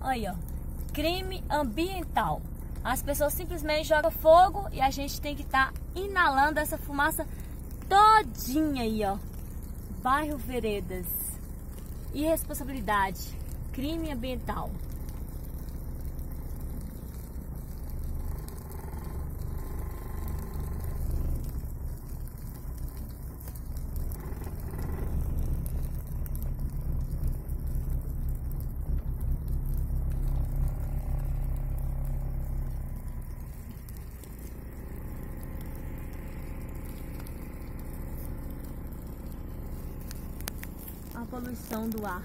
Aí, ó. Crime ambiental. As pessoas simplesmente jogam fogo e a gente tem que estar tá inalando essa fumaça todinha aí, ó. Bairro Veredas. Irresponsabilidade. Crime ambiental. A poluição do ar.